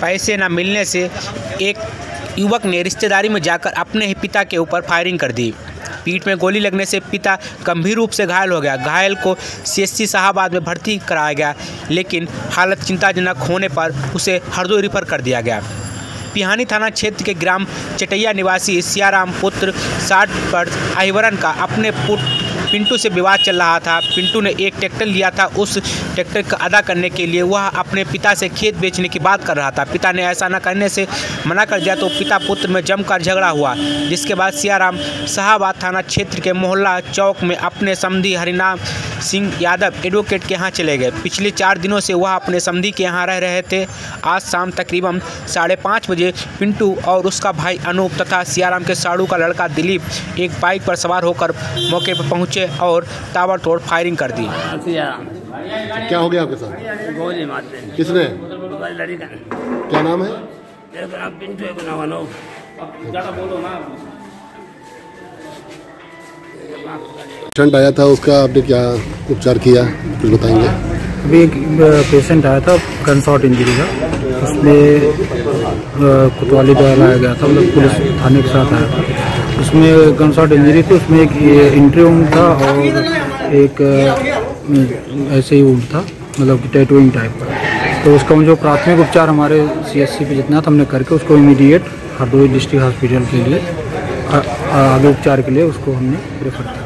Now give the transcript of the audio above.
पैसे न मिलने से एक युवक ने रिश्तेदारी में जाकर अपने ही पिता के ऊपर फायरिंग कर दी। पीठ में गोली लगने से पिता गंभीर रूप से घायल हो गया। घायल को सीएससी शाहबाद में भर्ती कराया गया, लेकिन हालत चिंताजनक होने पर उसे हरदोई रिफर कर दिया गया। पिहानी थाना क्षेत्र के ग्राम चटैया निवासी सियाराम पुत्र साठ पर आहिवरन का अपने पुत्र पिंटू से विवाद चल रहा था। पिंटू ने एक ट्रैक्टर लिया था। उस ट्रैक्टर का अदा करने के लिए वह अपने पिता से खेत बेचने की बात कर रहा था। पिता ने ऐसा न करने से मना कर दिया तो पिता पुत्र में जमकर झगड़ा हुआ, जिसके बाद सियाराम शाहबाद थाना क्षेत्र के मोहल्ला चौक में अपने समधी हरिनाम सिंह यादव एडवोकेट के यहाँ चले गए। पिछले चार दिनों से वह अपने समधी के यहाँ रह रहे थे। आज शाम तकरीबन साढ़े पाँच बजे पिंटू और उसका भाई अनूप तथा सियाराम के साड़ू का लड़का दिलीप एक बाइक पर सवार होकर मौके पर पहुँचे और ताबड़तोड़ फायरिंग कर दी। क्या हो गया आपके साथ? गोली मारते किसने? क्या नाम है? पिंटू पेशेंट आया था, उसका आपने क्या उपचार किया? कुछ बताएँगे। अभी एक पेशेंट आया था शॉट इंजरी का। उसमें कोतवाली द्वारा लाया गया था मतलब पुलिस थाने के साथ आया था। उसमें शॉट इंजरी थी, उसमें एक इंट्री वूंड था और एक ऐसे ही वूंड था मतलब कि टैटूइंग टाइप का। तो उसका जो प्राथमिक उपचार हमारे सीएससी पे जितना था, हमने करके उसको इमीडिएट हरदोई डिस्ट्रिक्ट हॉस्पिटल के लिए आगे उपचार के लिए उसको हमने रेफर किया।